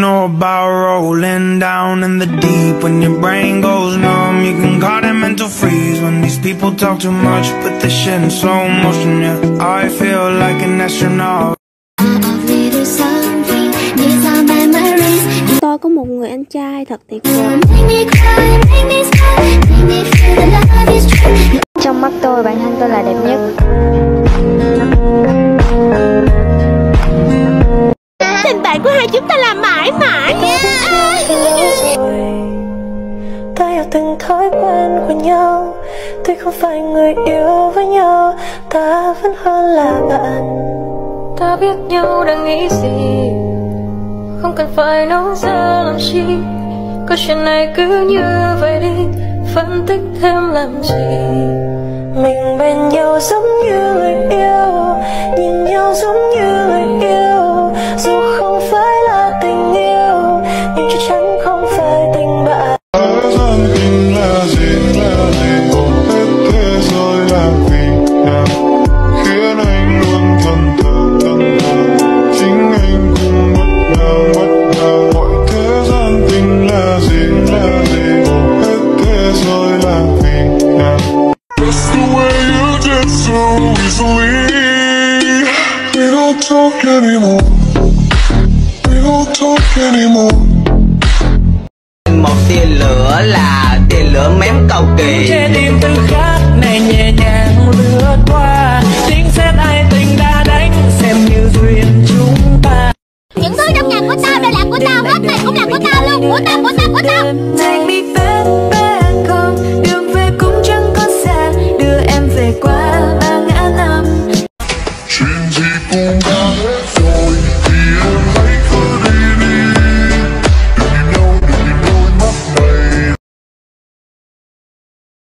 Know about rolling down in the deep. When your brain goes numb You can call it mental freeze. When these people talk too much Put the shit in slow motion, yeah I feel like an astronaut. Tôi có một người anh trai thật tuyệt vời. Trong mắt tôi bản thân tôi là đẹp nhất bạn của hai chúng ta là mãi mãi Ta hiểu từng thói quen của nhau Tuy không phải người yêu với nhau Ta vẫn hơn là bạn. Ta biết nhau đang nghĩ gì Không cần phải nói ra làm chi. Câu chuyện này cứ như vậy đi Phân tích thêm làm gì. Mình bên nhau giống như người Just the way you did so easily. We don't talk anymore. We don't talk anymore. Một tia lửa là tia lửa mém cầu kỳ. Che tim tư khác này nhẹ nhàng lướt qua. Chính xét ai tình đã đánh xem như duyên chúng ta. Những thứ trong nhà của tao đều là của tao Hết mày cũng là của tao luôn. Của tao, của tao, của tao. Take me back,